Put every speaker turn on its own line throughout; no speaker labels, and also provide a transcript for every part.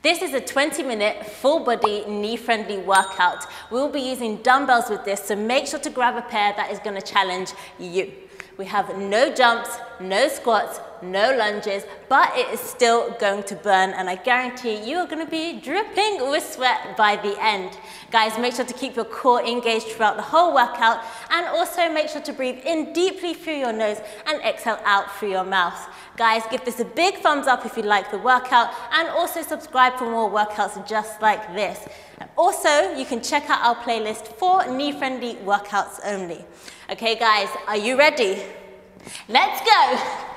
This is a 20 minute full body knee friendly workout. We'll be using dumbbells with this, so make sure to grab a pair that is gonna challenge you. We have no jumps, no squats, no lunges, but it is still going to burn and I guarantee you are going to be dripping with sweat by the end. Guys, make sure to keep your core engaged throughout the whole workout and also make sure to breathe in deeply through your nose and exhale out through your mouth. Guys, give this a big thumbs up if you like the workout and also subscribe for more workouts just like this. Also, you can check out our playlist for knee-friendly workouts only. Okay guys, are you ready? Let's go!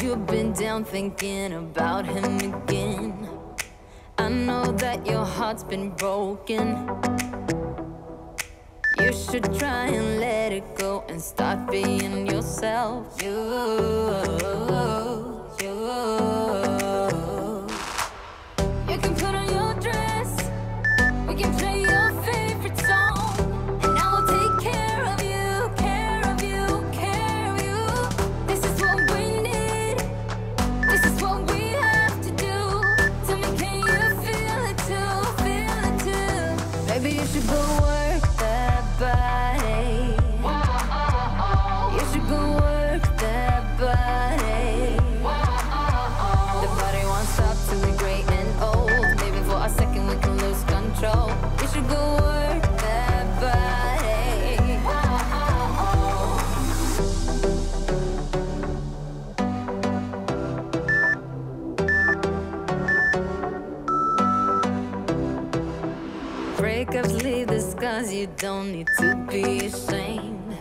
You've been down thinking about him again I know
that your heart's been broken. You should try and let it go and start being yourself. You, you. Cause you don't need to be ashamed.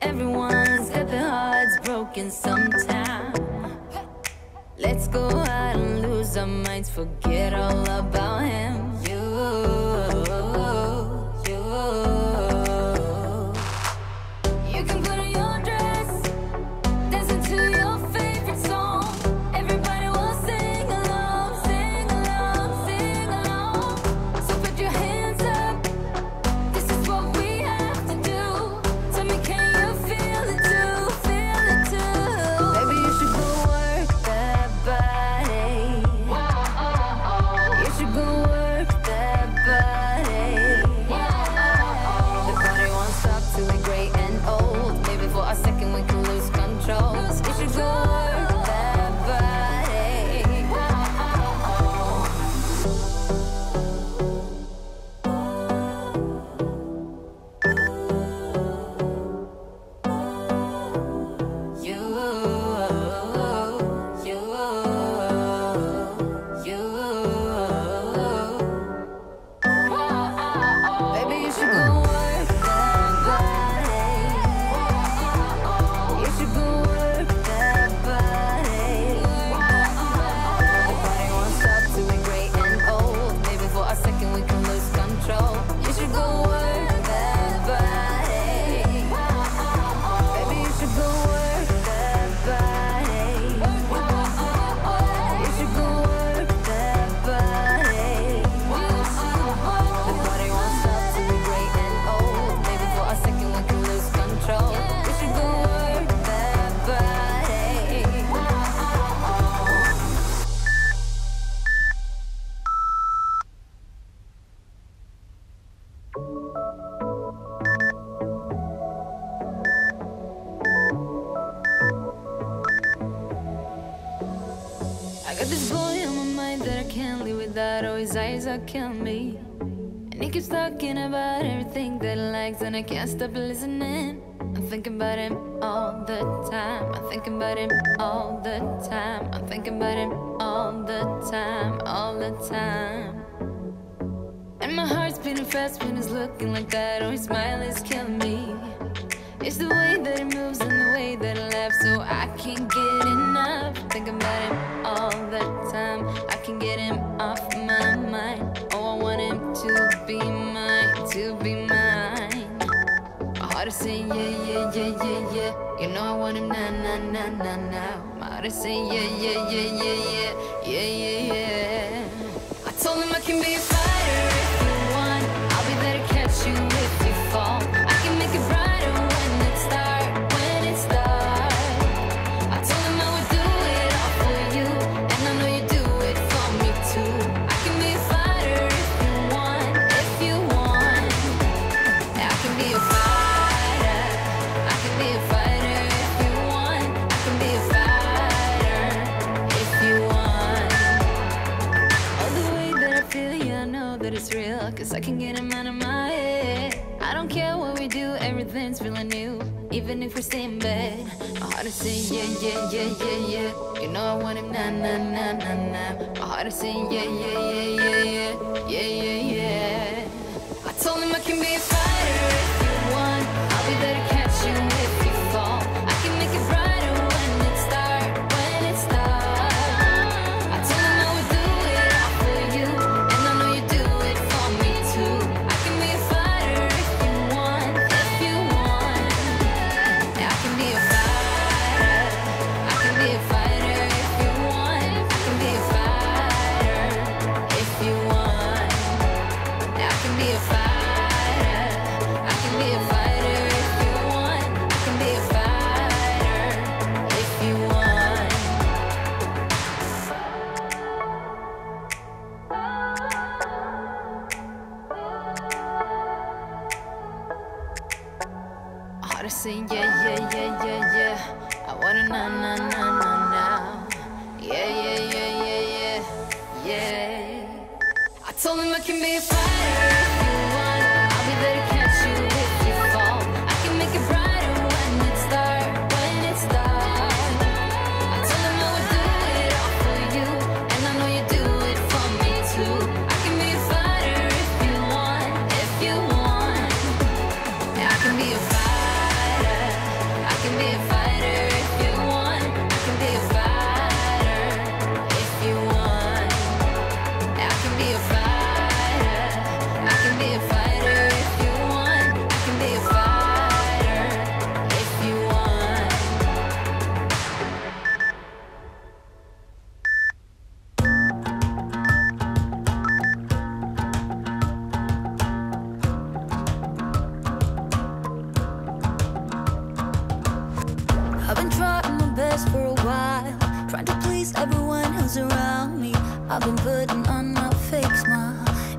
Everyone's got their hearts broken sometime. Let's go out and lose our minds Forget all about talking about everything that he likes, and I can't stop listening. I'm thinking about him all the time. I'm thinking about him all the time. I'm thinking about him all the time, all the time. And my heart's beating fast when he's looking like that. Oh, his smile is killing me. It's the way that he moves and the way that he laughs, so I can't get enough. Thinking about him all the time. I can get him off Is saying yeah, yeah, yeah, yeah, yeah. You know I want him now, now, now, now, now. Saying yeah, yeah, yeah, yeah, yeah, yeah, yeah, yeah. Feeling new. Even if we in bed, my heart is saying yeah, yeah, yeah, yeah, yeah. You know I want him nah, nah, nah, nah, nah. My heart is saying yeah, yeah, yeah, yeah, yeah, yeah, yeah, yeah. I told him I can be a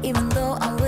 even though I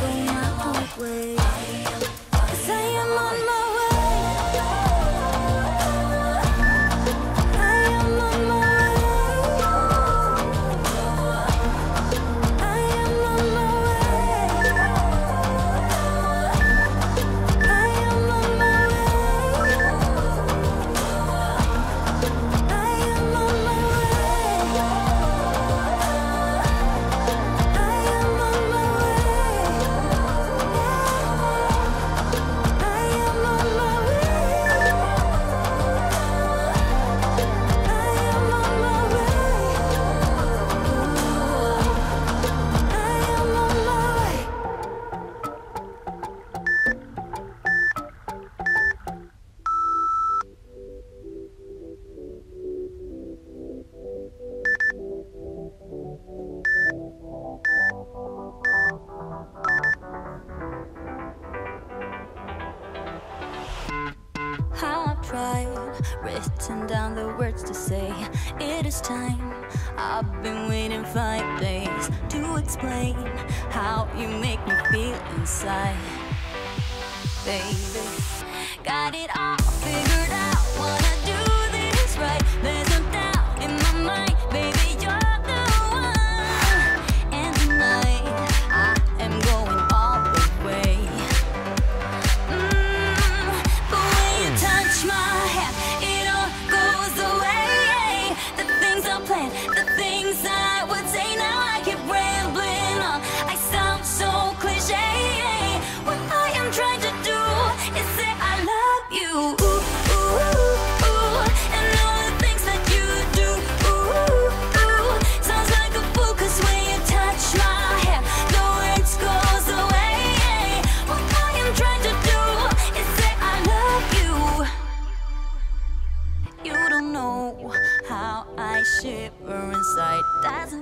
go my own way. Cause I am on my